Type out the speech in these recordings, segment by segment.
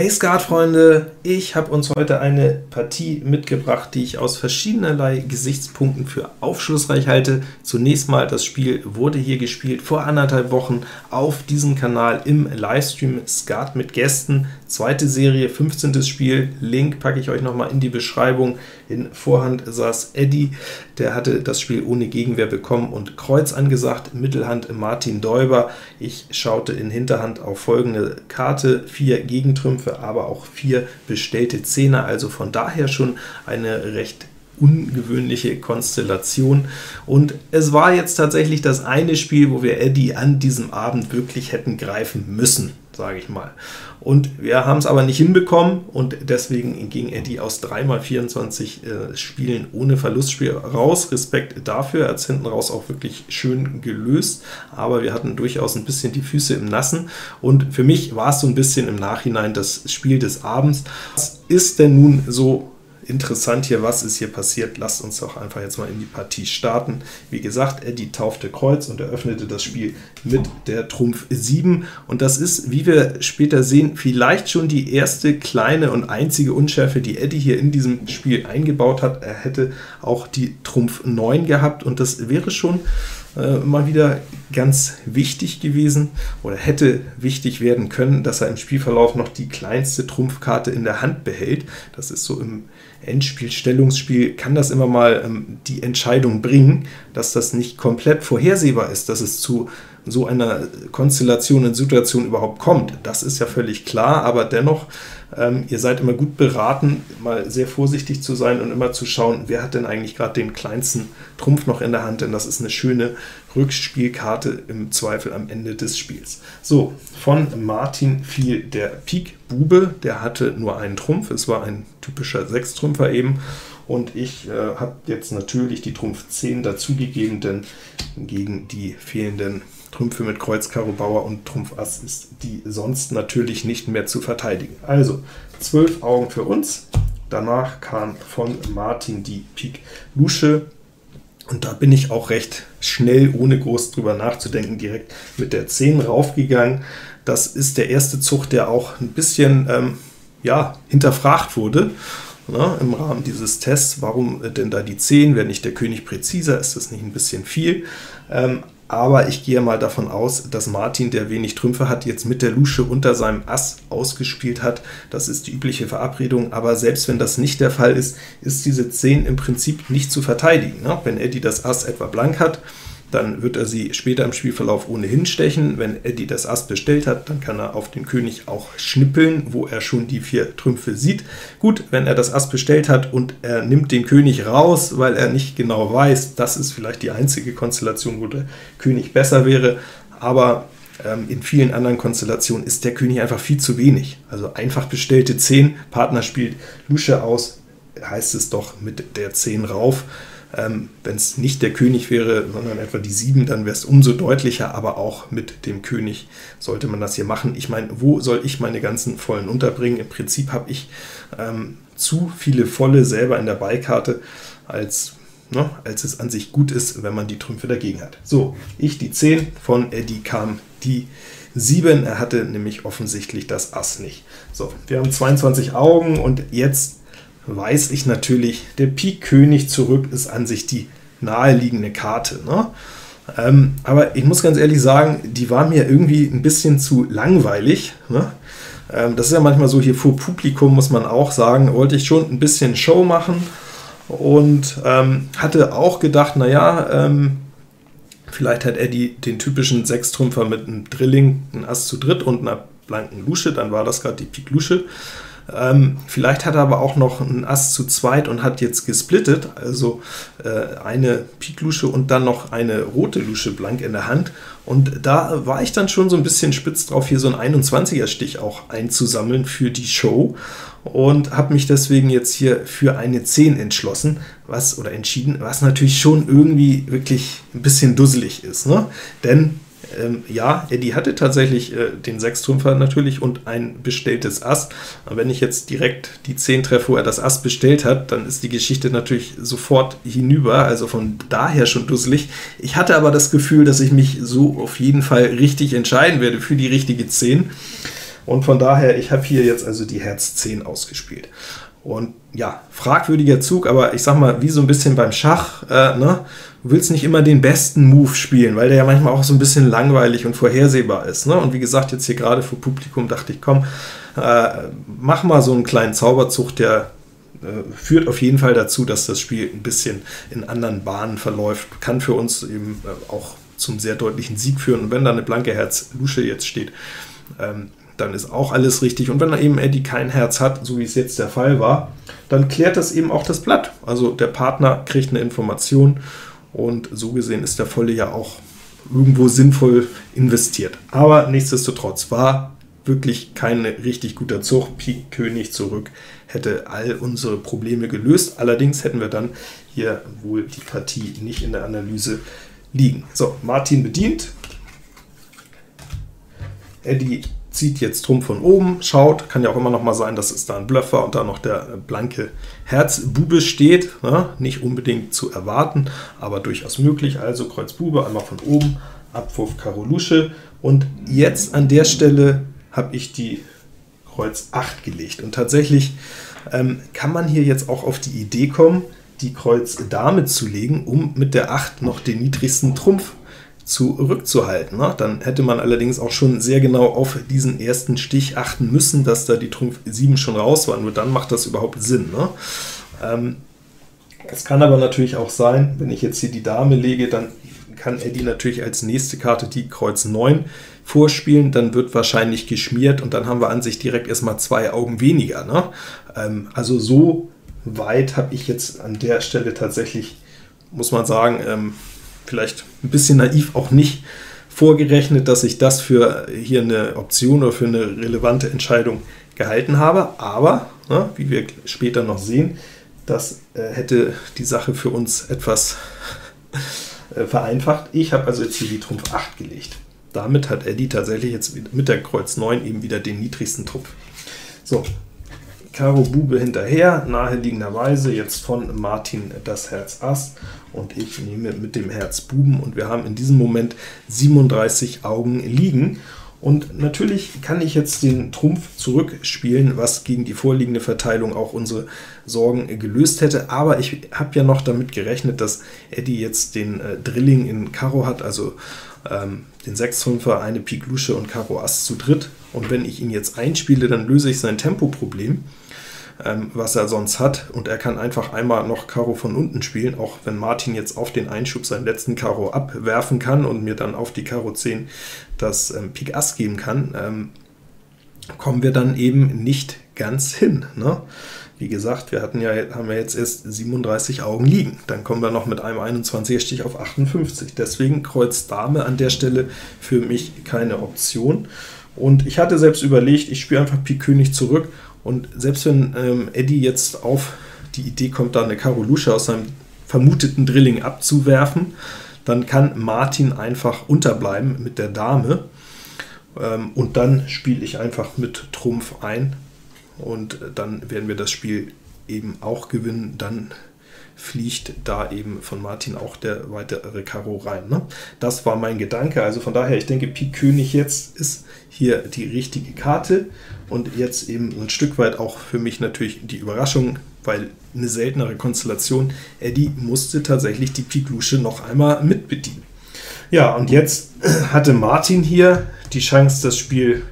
Hey Skatfreunde, ich habe uns heute eine Partie mitgebracht, die ich aus verschiedenerlei Gesichtspunkten für aufschlussreich halte. Zunächst mal, das Spiel wurde hier gespielt vor anderthalb Wochen auf diesem Kanal im Livestream Skat mit Gästen. Zweite Serie, 15. Spiel, Link packe ich euch nochmal in die Beschreibung. In Vorhand saß Eddie, der hatte das Spiel ohne Gegenwehr bekommen und Kreuz angesagt, Mittelhand Martin Däuber. Ich schaute in Hinterhand auf folgende Karte, vier Gegentrümpfe, aber auch vier bestellte Zehner, also von daher schon eine recht ungewöhnliche Konstellation. Und es war jetzt tatsächlich das eine Spiel, wo wir Eddie an diesem Abend wirklich hätten greifen müssen sage ich mal. Und wir haben es aber nicht hinbekommen und deswegen ging Eddie aus 3x24 äh, Spielen ohne Verlustspiel raus. Respekt dafür, er hat es hinten raus auch wirklich schön gelöst, aber wir hatten durchaus ein bisschen die Füße im Nassen und für mich war es so ein bisschen im Nachhinein das Spiel des Abends. Was ist denn nun so interessant hier, was ist hier passiert. Lasst uns doch einfach jetzt mal in die Partie starten. Wie gesagt, Eddie taufte Kreuz und eröffnete das Spiel mit der Trumpf 7. Und das ist, wie wir später sehen, vielleicht schon die erste kleine und einzige Unschärfe, die Eddie hier in diesem Spiel eingebaut hat. Er hätte auch die Trumpf 9 gehabt und das wäre schon äh, mal wieder ganz wichtig gewesen oder hätte wichtig werden können, dass er im Spielverlauf noch die kleinste Trumpfkarte in der Hand behält. Das ist so im Endspiel, Stellungsspiel, kann das immer mal ähm, die Entscheidung bringen, dass das nicht komplett vorhersehbar ist, dass es zu so einer Konstellation und Situation überhaupt kommt. Das ist ja völlig klar, aber dennoch, ähm, ihr seid immer gut beraten, mal sehr vorsichtig zu sein und immer zu schauen, wer hat denn eigentlich gerade den kleinsten Trumpf noch in der Hand, denn das ist eine schöne Rückspielkarte im Zweifel am Ende des Spiels. So, von Martin fiel der Pik Bube, der hatte nur einen Trumpf, es war ein typischer Sechstrümpfer eben und ich äh, habe jetzt natürlich die Trumpf 10 dazugegeben, denn gegen die fehlenden Trümpfe mit Kreuz, Karo, Bauer und Trumpf Ass ist die sonst natürlich nicht mehr zu verteidigen. Also zwölf Augen für uns. Danach kam von Martin die Pik Lusche. Und da bin ich auch recht schnell, ohne groß drüber nachzudenken, direkt mit der 10 raufgegangen. Das ist der erste Zug, der auch ein bisschen ähm, ja, hinterfragt wurde ne, im Rahmen dieses Tests. Warum denn da die 10? Wäre nicht der König präziser? Ist das nicht ein bisschen viel? Ähm, aber ich gehe mal davon aus, dass Martin, der wenig Trümpfe hat, jetzt mit der Lusche unter seinem Ass ausgespielt hat. Das ist die übliche Verabredung. Aber selbst wenn das nicht der Fall ist, ist diese 10 im Prinzip nicht zu verteidigen. Ne? Wenn Eddie das Ass etwa blank hat, dann wird er sie später im Spielverlauf ohnehin stechen. Wenn Eddie das Ass bestellt hat, dann kann er auf den König auch schnippeln, wo er schon die vier Trümpfe sieht. Gut, wenn er das Ass bestellt hat und er nimmt den König raus, weil er nicht genau weiß, das ist vielleicht die einzige Konstellation, wo der König besser wäre, aber ähm, in vielen anderen Konstellationen ist der König einfach viel zu wenig. Also einfach bestellte 10, Partner spielt Lusche aus, heißt es doch mit der 10 rauf. Ähm, Wenn es nicht der König wäre, sondern etwa die sieben, dann wäre es umso deutlicher, aber auch mit dem König sollte man das hier machen. Ich meine, wo soll ich meine ganzen Vollen unterbringen? Im Prinzip habe ich ähm, zu viele Volle selber in der Beikarte, als, ne, als es an sich gut ist, wenn man die Trümpfe dagegen hat. So, ich die 10, von Eddie kam die 7. Er hatte nämlich offensichtlich das Ass nicht. So, wir haben 22 Augen und jetzt weiß ich natürlich, der Pik König zurück ist an sich die naheliegende Karte. Ne? Ähm, aber ich muss ganz ehrlich sagen, die war mir irgendwie ein bisschen zu langweilig. Ne? Ähm, das ist ja manchmal so hier vor Publikum, muss man auch sagen, wollte ich schon ein bisschen Show machen und ähm, hatte auch gedacht, naja, ähm, vielleicht hat Eddie den typischen Sechstrümpfer mit einem Drilling, ein Ass zu dritt und einer blanken Lusche, dann war das gerade die Pik Lusche. Ähm, vielleicht hat er aber auch noch ein Ass zu zweit und hat jetzt gesplittet, also äh, eine Pik-Lusche und dann noch eine rote Lusche blank in der Hand. Und da war ich dann schon so ein bisschen spitz drauf, hier so einen 21er-Stich auch einzusammeln für die Show und habe mich deswegen jetzt hier für eine 10 entschlossen, was oder entschieden, was natürlich schon irgendwie wirklich ein bisschen dusselig ist, ne? Denn ähm, ja, Eddie hatte tatsächlich äh, den Sechstrümpfer natürlich und ein bestelltes Ass. Aber wenn ich jetzt direkt die 10 treffe, wo er das Ass bestellt hat, dann ist die Geschichte natürlich sofort hinüber. Also von daher schon dusselig. Ich hatte aber das Gefühl, dass ich mich so auf jeden Fall richtig entscheiden werde für die richtige 10. Und von daher, ich habe hier jetzt also die Herz 10 ausgespielt. Und ja, fragwürdiger Zug, aber ich sag mal, wie so ein bisschen beim Schach, äh, ne? Du willst nicht immer den besten Move spielen, weil der ja manchmal auch so ein bisschen langweilig und vorhersehbar ist. Ne? Und wie gesagt, jetzt hier gerade vor Publikum dachte ich, komm, äh, mach mal so einen kleinen Zauberzug, der äh, führt auf jeden Fall dazu, dass das Spiel ein bisschen in anderen Bahnen verläuft. Kann für uns eben äh, auch zum sehr deutlichen Sieg führen. Und wenn da eine blanke Herz-Lusche jetzt steht, ähm, dann ist auch alles richtig. Und wenn eben Eddie kein Herz hat, so wie es jetzt der Fall war, dann klärt das eben auch das Blatt. Also der Partner kriegt eine Information und so gesehen ist der Volle ja auch irgendwo sinnvoll investiert. Aber nichtsdestotrotz war wirklich kein richtig guter Zug. Pik König zurück hätte all unsere Probleme gelöst. Allerdings hätten wir dann hier wohl die Partie nicht in der Analyse liegen. So, Martin bedient. Eddie zieht jetzt Trumpf von oben, schaut, kann ja auch immer noch mal sein, dass es da ein Bluff war und da noch der blanke Herzbube steht. Ne? Nicht unbedingt zu erwarten, aber durchaus möglich. Also Kreuz Bube, einmal von oben, Abwurf Karo Lusche. Und jetzt an der Stelle habe ich die Kreuz 8 gelegt. Und tatsächlich ähm, kann man hier jetzt auch auf die Idee kommen, die Kreuz Dame zu legen, um mit der 8 noch den niedrigsten Trumpf zurückzuhalten. Ne? Dann hätte man allerdings auch schon sehr genau auf diesen ersten Stich achten müssen, dass da die Trumpf 7 schon raus war. Nur dann macht das überhaupt Sinn. Ne? Ähm, es kann aber natürlich auch sein, wenn ich jetzt hier die Dame lege, dann kann Eddie natürlich als nächste Karte die Kreuz 9 vorspielen, dann wird wahrscheinlich geschmiert und dann haben wir an sich direkt erstmal zwei Augen weniger. Ne? Ähm, also so weit habe ich jetzt an der Stelle tatsächlich, muss man sagen, ähm, vielleicht ein bisschen naiv auch nicht vorgerechnet, dass ich das für hier eine Option oder für eine relevante Entscheidung gehalten habe. Aber, ne, wie wir später noch sehen, das äh, hätte die Sache für uns etwas äh, vereinfacht. Ich habe also jetzt hier die Trumpf 8 gelegt. Damit hat Eddie tatsächlich jetzt mit der Kreuz 9 eben wieder den niedrigsten Trumpf. So, Karo Bube hinterher, naheliegenderweise jetzt von Martin das Herz Ass und ich nehme mit dem Herz Buben und wir haben in diesem Moment 37 Augen liegen. Und natürlich kann ich jetzt den Trumpf zurückspielen, was gegen die vorliegende Verteilung auch unsere Sorgen gelöst hätte. Aber ich habe ja noch damit gerechnet, dass Eddie jetzt den äh, Drilling in Karo hat, also ähm, den 6-5er, eine Pik Lusche und Karo Ass zu dritt. Und wenn ich ihn jetzt einspiele, dann löse ich sein Tempoproblem ähm, was er sonst hat. Und er kann einfach einmal noch Karo von unten spielen, auch wenn Martin jetzt auf den Einschub seinen letzten Karo abwerfen kann und mir dann auf die Karo 10 das ähm, Pik Ass geben kann, ähm, kommen wir dann eben nicht ganz hin. Ne? Wie gesagt, wir hatten ja, haben ja jetzt erst 37 Augen liegen. Dann kommen wir noch mit einem 21er Stich auf 58. Deswegen Kreuz Dame an der Stelle für mich keine Option. Und ich hatte selbst überlegt, ich spiele einfach Pik König zurück und selbst wenn ähm, Eddie jetzt auf die Idee kommt, da eine Karo Lusche aus seinem vermuteten Drilling abzuwerfen, dann kann Martin einfach unterbleiben mit der Dame. Ähm, und dann spiele ich einfach mit Trumpf ein. Und dann werden wir das Spiel eben auch gewinnen. Dann fliegt da eben von Martin auch der weitere Karo rein. Ne? Das war mein Gedanke. Also von daher, ich denke, Pik König jetzt ist hier die richtige Karte und jetzt eben ein Stück weit auch für mich natürlich die Überraschung, weil eine seltenere Konstellation. Eddie musste tatsächlich die Pik Lusche noch einmal mitbedienen. Ja, und jetzt hatte Martin hier die Chance, das Spiel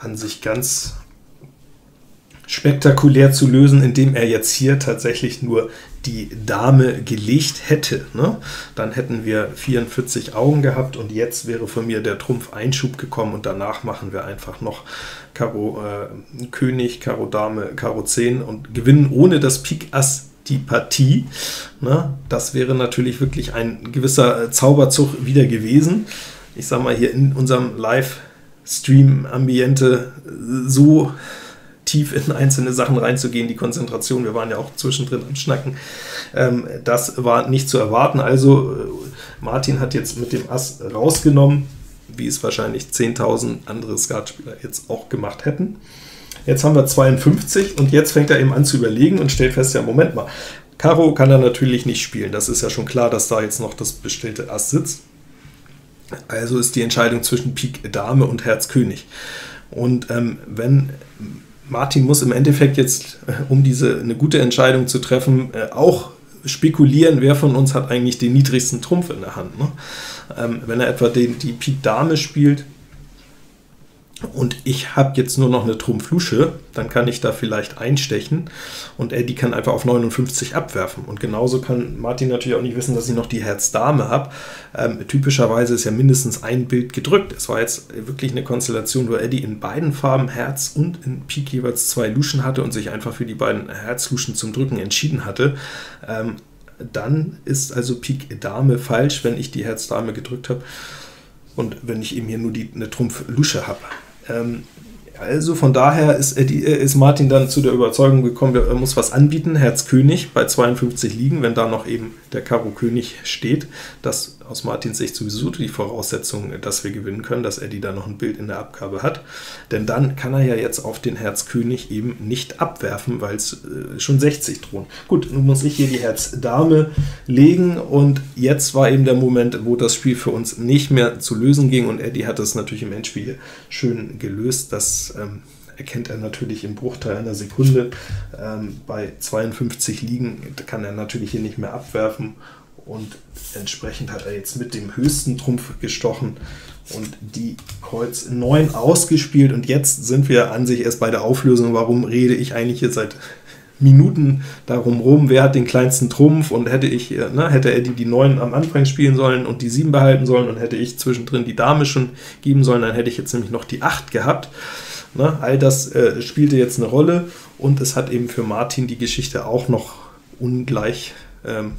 an sich ganz spektakulär zu lösen, indem er jetzt hier tatsächlich nur die Dame gelegt hätte. Ne? Dann hätten wir 44 Augen gehabt und jetzt wäre von mir der Trumpf Einschub gekommen und danach machen wir einfach noch Karo äh, König, Karo Dame, Karo 10 und gewinnen ohne das Pik Ass die Partie. Ne? Das wäre natürlich wirklich ein gewisser Zauberzug wieder gewesen. Ich sage mal hier in unserem Live-Stream-Ambiente so tief in einzelne Sachen reinzugehen, die Konzentration, wir waren ja auch zwischendrin am Schnacken, ähm, das war nicht zu erwarten. Also äh, Martin hat jetzt mit dem Ass rausgenommen, wie es wahrscheinlich 10.000 andere Skatspieler jetzt auch gemacht hätten. Jetzt haben wir 52 und jetzt fängt er eben an zu überlegen und stellt fest, ja, Moment mal, Karo kann er natürlich nicht spielen. Das ist ja schon klar, dass da jetzt noch das bestellte Ass sitzt. Also ist die Entscheidung zwischen Pik Dame und Herz König. Und ähm, wenn Martin muss im Endeffekt jetzt, äh, um diese eine gute Entscheidung zu treffen, äh, auch spekulieren, wer von uns hat eigentlich den niedrigsten Trumpf in der Hand. Ne? Ähm, wenn er etwa den, die Pik Dame spielt, und ich habe jetzt nur noch eine Trumpflusche, dann kann ich da vielleicht einstechen und Eddie kann einfach auf 59 abwerfen. Und genauso kann Martin natürlich auch nicht wissen, dass ich noch die Herz-Dame habe. Ähm, typischerweise ist ja mindestens ein Bild gedrückt. Es war jetzt wirklich eine Konstellation, wo Eddie in beiden Farben Herz und in Pik jeweils zwei Luschen hatte und sich einfach für die beiden Herzluschen zum Drücken entschieden hatte. Ähm, dann ist also Pik Dame falsch, wenn ich die Herz-Dame gedrückt habe und wenn ich eben hier nur die, eine Trumpf-Lusche habe. Ähm, also von daher ist, Eddie, äh, ist, Martin dann zu der Überzeugung gekommen, er muss was anbieten, Herz König bei 52 liegen, wenn da noch eben der Karo König steht. Das aus Martins Sicht sowieso die Voraussetzung, dass wir gewinnen können, dass Eddie da noch ein Bild in der Abgabe hat. Denn dann kann er ja jetzt auf den Herz König eben nicht abwerfen, weil es äh, schon 60 drohen. Gut, nun muss ich hier die Herz Dame legen und jetzt war eben der Moment, wo das Spiel für uns nicht mehr zu lösen ging und Eddie hat es natürlich im Endspiel schön gelöst. Das ähm, erkennt er natürlich im Bruchteil einer Sekunde. Ähm, bei 52 Liegen kann er natürlich hier nicht mehr abwerfen und entsprechend hat er jetzt mit dem höchsten Trumpf gestochen und die Kreuz 9 ausgespielt. Und jetzt sind wir an sich erst bei der Auflösung. Warum rede ich eigentlich jetzt seit Minuten darum rum, wer hat den kleinsten Trumpf und hätte ich, äh, ne, hätte Eddie die 9 am Anfang spielen sollen und die 7 behalten sollen und hätte ich zwischendrin die Dame schon geben sollen, dann hätte ich jetzt nämlich noch die 8 gehabt. Ne, all das äh, spielte jetzt eine Rolle und es hat eben für Martin die Geschichte auch noch ungleich ähm,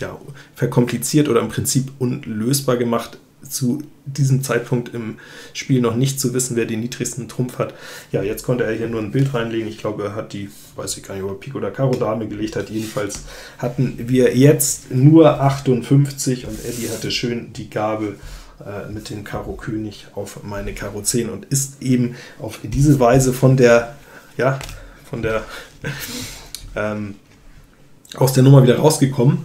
ja, verkompliziert oder im Prinzip unlösbar gemacht, zu diesem Zeitpunkt im Spiel noch nicht zu wissen, wer den niedrigsten Trumpf hat. Ja, jetzt konnte er hier nur ein Bild reinlegen. Ich glaube, er hat die, weiß ich gar nicht, ob er Pik oder Karo Dame gelegt hat. Jedenfalls hatten wir jetzt nur 58 und Eddie hatte schön die Gabe äh, mit dem Karo König auf meine Karo 10 und ist eben auf diese Weise von der, ja, von der ähm, aus der Nummer wieder rausgekommen.